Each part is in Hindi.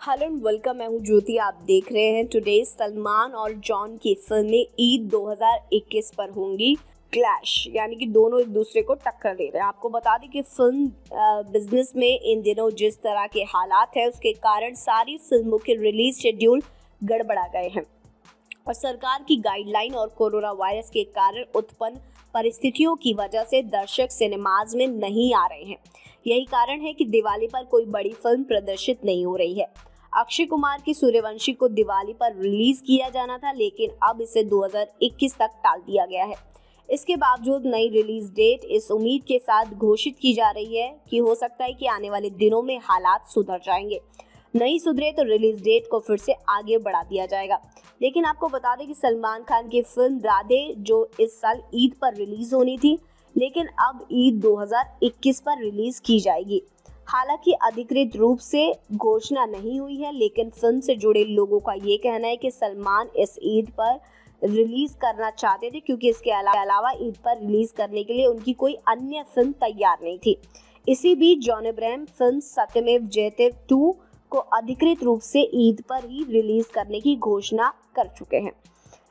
हेलो एंड वेलकम, मैं हूँ ज्योति, आप देख रहे हैं टुडे सलमान और जॉन की फ़िल्में ईद 2021 पर होंगी। क्लैश, यानी कि दोनों एक दूसरे को टक्कर दे रहे हैं। आपको बता दें कि फ़िल्म बिज़नेस में इन दिनों जिस तरह के हालात हैं, उसके कारण सारी फ़िल्मों के रिलीज़ शेड्यूल गड़बड़ा गए हैं। और सरकार की गाइडलाइन और कोरोना वायरस के कारण उत्पन्न परिस्थितियों की वजह से दर्शक सिनेमाज में नहीं आ रहे हैं। यही कारण है कि दिवाली पर कोई बड़ी फ़िल्म प्रदर्शित नहीं हो रही है। अक्षय कुमार की सूर्यवंशी को दिवाली पर रिलीज़ किया जाना था, लेकिन अब इसे 2021 तक टाल दिया गया है। इसके बावजूद नई रिलीज़ डेट इस उम्मीद के साथ घोषित की जा रही है कि हो सकता है कि आने वाले दिनों में हालात सुधर जाएँगे। नहीं सुधरे तो रिलीज़ डेट को फिर से आगे बढ़ा दिया जाएगा। लेकिन आपको बता दें कि सलमान खान की फ़िल्म राधे, जो इस साल ईद पर रिलीज़ होनी थी, लेकिन अब ईद 2021 पर रिलीज़ की जाएगी। हालाँकि अधिकृत रूप से घोषणा नहीं हुई है, लेकिन फ़िल्म से जुड़े लोगों का ये कहना है कि सलमान इस ईद पर रिलीज़ करना चाहते थे, क्योंकि इसके अलावा ईद पर रिलीज़ करने के लिए उनकी कोई अन्य फ़िल्म तैयार नहीं थी। इसी बीच John Ibrahim film Satyameva Jayate two को अधिकृत रूप से ईद पर ही रिलीज़ करने की घोषणा कर चुके हैं।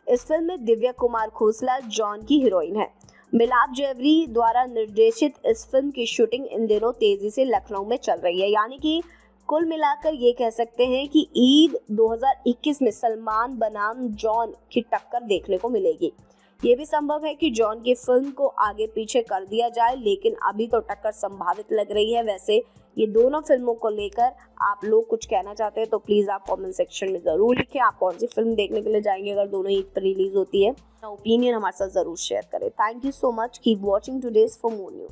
इस फ़िल्म में दिव्या कुमार खोसला जॉन की हीरोइन है। मिलाप जेवरी द्वारा निर्देशित इस फ़िल्म की शूटिंग इन दिनों तेज़ी से लखनऊ में चल रही है। यानी कि कुल मिलाकर ये कह सकते हैं कि ईद 2021 में सलमान बनाम जॉन की टक्कर देखने को मिलेगी। ये भी संभव है कि जॉन की फ़िल्म को आगे पीछे कर दिया जाए, लेकिन अभी तो टक्कर संभावित लग रही है। वैसे ये दोनों फ़िल्मों को लेकर आप लोग कुछ कहना चाहते हैं तो प्लीज़ आप कमेंट सेक्शन में ज़रूर लिखें। आप कौन सी फ़िल्म देखने के लिए जाएँगे अगर दोनों ईद पर रिलीज़ होती है? ओपिनियन हमारे साथ ज़रूर शेयर करें। Thank you so much keep watching today's for more news